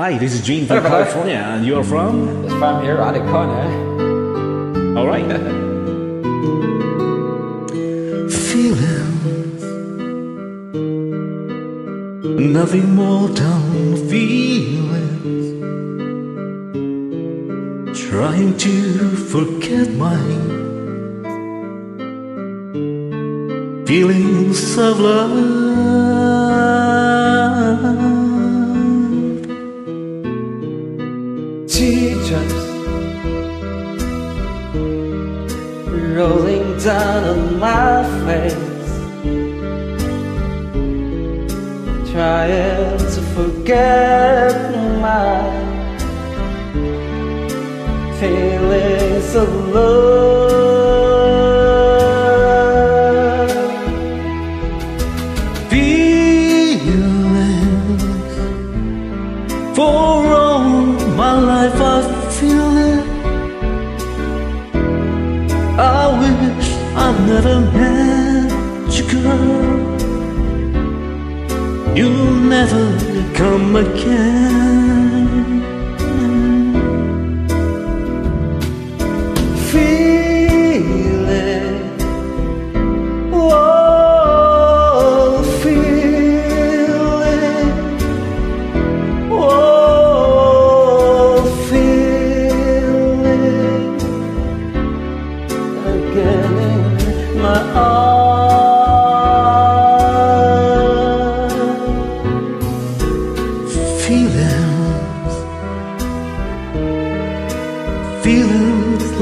Hi, this is Gene from Hello, hello. California, and you're from? It's from here, I corner. All right. feelings. Nothing more than feelings. Trying to forget my feelings of love. Teachers rolling down on my face, trying to forget my feelings of Met you, girl. You'll never come again.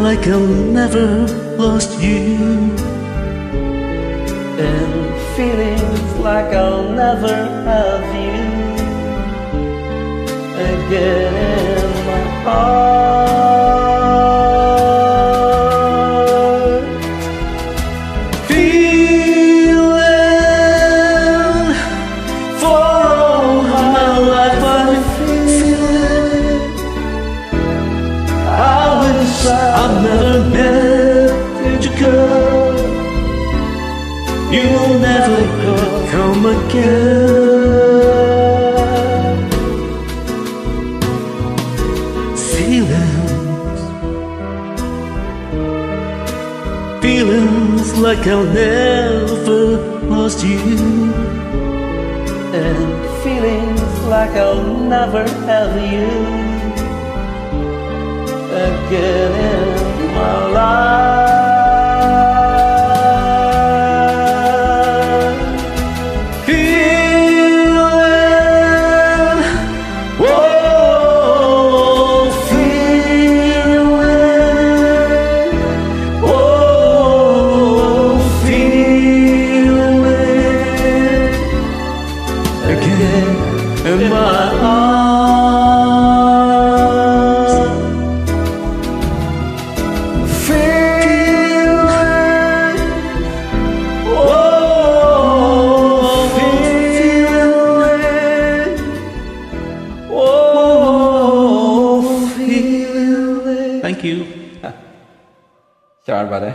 Like I'll never lost you. and feelings like I'll never have you again You'll never come again. Feelings, feelings like I'll never lost you. and feelings like I'll never have you again in my arms. Feeling, whoa, feeling, Oh, feeling. Thank you. Sorry, buddy.